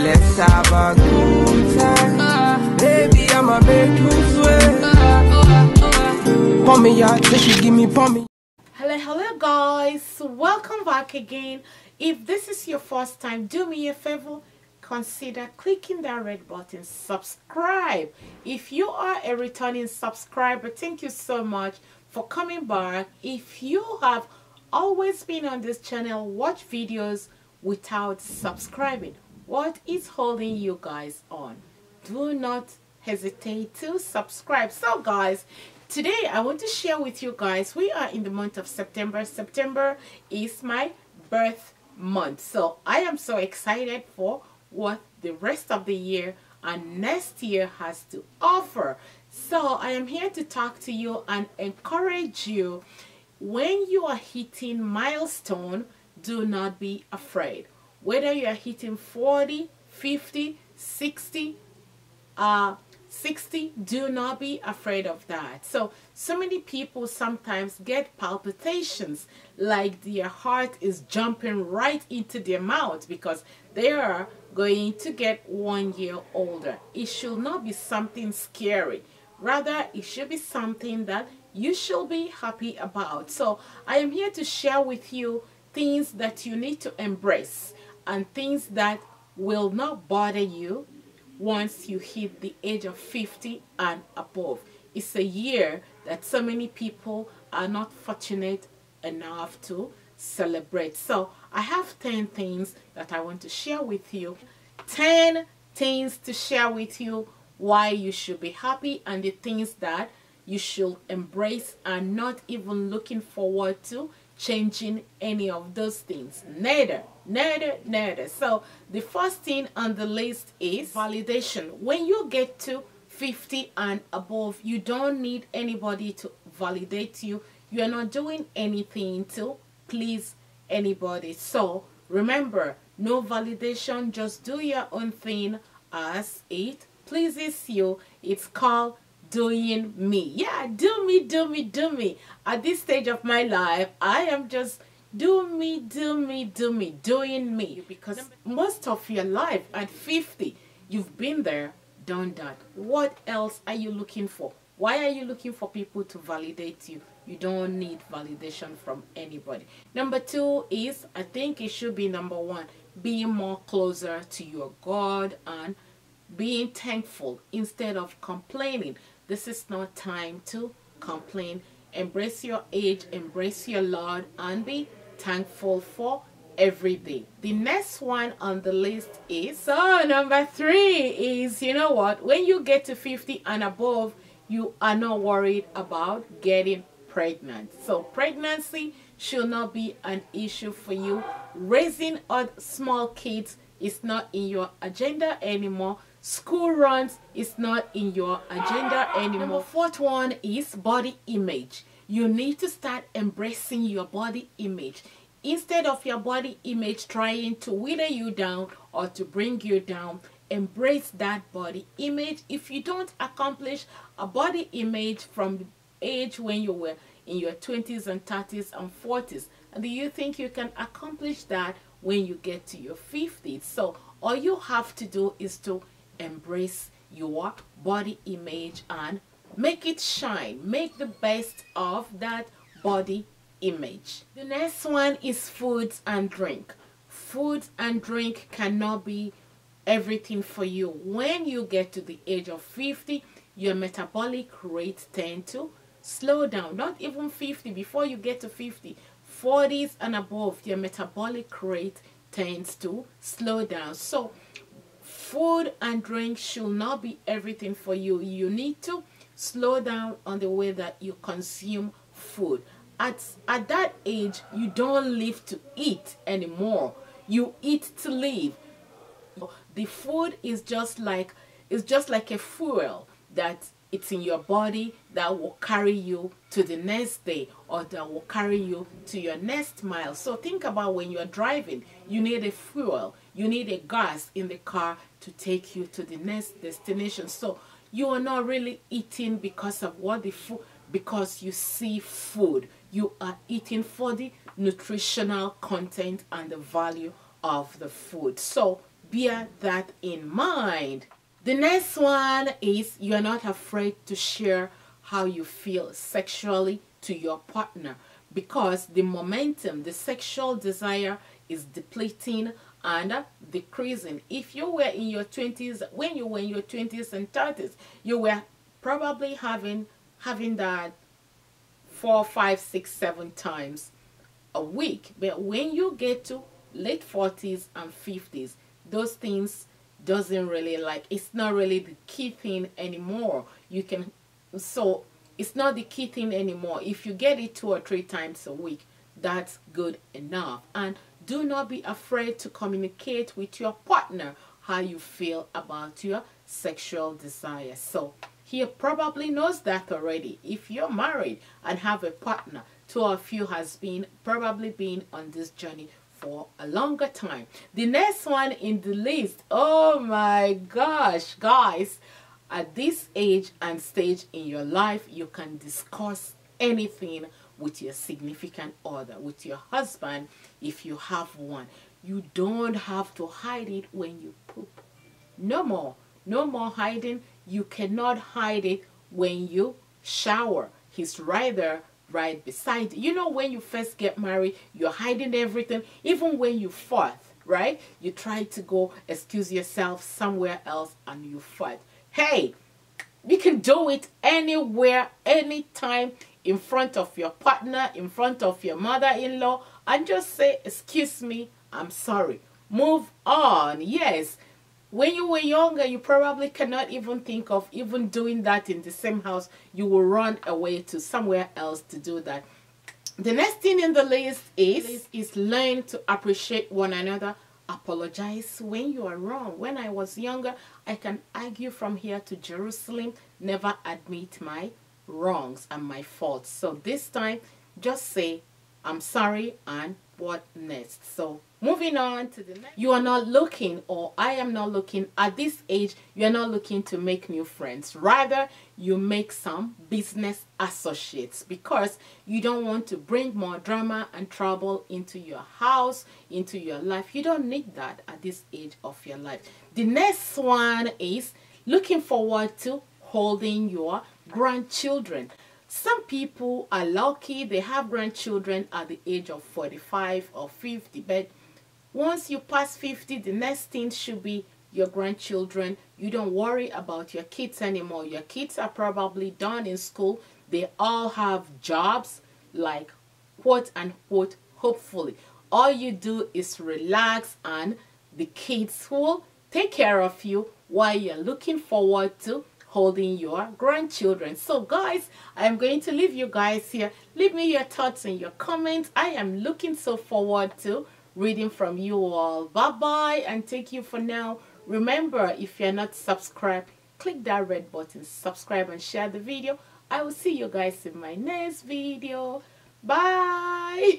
Let's have a good time. Baby, I'ma make you sweat. She give me. Hello, hello, guys. Welcome back again. If this is your first time, do me a favor consider clicking that red button subscribe if you are a returning subscriber thank you so much for coming back if you have always been on this channel watch videos without subscribing what is holding you guys on? Do not hesitate to subscribe. So guys today i want to share with you guys we are in the month of september. September is my birth month. So i am so excited for what the rest of the year and next year has to offer. So I am here to talk to you and encourage you. When you are hitting milestone, do not be afraid. Whether you are hitting 40, 50, 60, uh, 60 do not be afraid of that. So so many people sometimes get palpitations like their heart is jumping right into their mouth because they are going to get one year older. It should not be something scary. Rather it should be something that you should be happy about. So i am here to share with you things that you need to embrace and things that will not bother you once you hit the age of 50 and above. It's a year that so many people are not fortunate enough to celebrate. So I have 10 things that I want to share with you. 10 things to share with you why you should be happy and the things that you should embrace and not even looking forward to changing any of those things. Neither, neither, neither. So the first thing on the list is validation. When you get to 50 and above, you don't need anybody to validate you. You are not doing anything to please anybody. So remember, no validation, just do your own thing as it pleases you. It's called doing me. Yeah, do me, do me, do me. At this stage of my life, I am just do me, do me, do me, doing me. Because most of your life at 50, you've been there, done that. What else are you looking for? Why are you looking for people to validate you? You don't need validation from anybody. Number two is, I think it should be number one, being more closer to your God and being thankful instead of complaining. This is not time to complain. Embrace your age, embrace your Lord, and be thankful for every day. The next one on the list is so number three is you know what when you get to 50 and above you are not worried about getting pregnant. So pregnancy should not be an issue for you. Raising small kids is not in your agenda anymore school runs is not in your agenda anymore. Number fourth one is body image. You need to start embracing your body image. Instead of your body image trying to wither you down or to bring you down, embrace that body image. If you don't accomplish a body image from the age when you were in your 20s and 30s and 40s, and do you think you can accomplish that when you get to your 50s? So all you have to do is to embrace your body image and make it shine. Make the best of that body image. The next one is food and drink. Food and drink cannot be everything for you. When you get to the age of 50 your metabolic rate tend to slow down. Not even 50 before you get to 50 40s and above your metabolic rate tends to slow down so food and drink should not be everything for you. You need to slow down on the way that you consume food. At, at that age, you don't live to eat anymore. You eat to live. The food is just like it's just like a fuel that it's in your body that will carry you to the next day or that will carry you to your next mile. So think about when you're driving, you need a fuel, you need a gas in the car to take you to the next destination. So you are not really eating because of what the food, because you see food. You are eating for the nutritional content and the value of the food. So bear that in mind. The next one is you're not afraid to share how you feel sexually to your partner because the momentum, the sexual desire is depleting and decreasing. If you were in your 20s, when you were in your 20s and 30s, you were probably having having that four, five, six, seven times a week. But when you get to late 40s and 50s, those things doesn't really like it's not really the key thing anymore. You can so it's not the key thing anymore. If you get it two or three times a week, that's good enough. And do not be afraid to communicate with your partner how you feel about your sexual desire. So he probably knows that already. If you're married and have a partner, two of you has been probably been on this journey for a longer time. The next one in the list, oh my gosh, guys, at this age and stage in your life, you can discuss anything with your significant other, with your husband, if you have one. You don't have to hide it when you poop. No more. No more hiding. You cannot hide it when you shower. He's right there, right beside you. Know, when you first get married, you're hiding everything. Even when you fart, right? You try to go excuse yourself somewhere else and you fart. Hey, you can do it anywhere, anytime in front of your partner, in front of your mother-in-law, and just say, excuse me, I'm sorry. Move on. Yes. When you were younger, you probably cannot even think of even doing that in the same house. You will run away to somewhere else to do that. The next thing in the list is, is learn to appreciate one another. Apologize when you are wrong. When I was younger, I can argue from here to Jerusalem, never admit my wrongs and my faults. So this time, just say, I'm sorry and what next. So moving on to the next. You are not looking or I am not looking at this age, you are not looking to make new friends. Rather, you make some business associates because you don't want to bring more drama and trouble into your house, into your life. You don't need that at this age of your life. The next one is looking forward to holding your grandchildren. Some people are lucky they have grandchildren at the age of 45 or 50, but once you pass 50, the next thing should be your grandchildren. You don't worry about your kids anymore. Your kids are probably done in school. They all have jobs, like quote unquote, hopefully. All you do is relax and the kids will take care of you while you're looking forward to holding your grandchildren. So guys, I'm going to leave you guys here. Leave me your thoughts and your comments. I am looking so forward to reading from you all. Bye-bye and take you for now. Remember, if you're not subscribed, click that red button, subscribe and share the video. I will see you guys in my next video. Bye!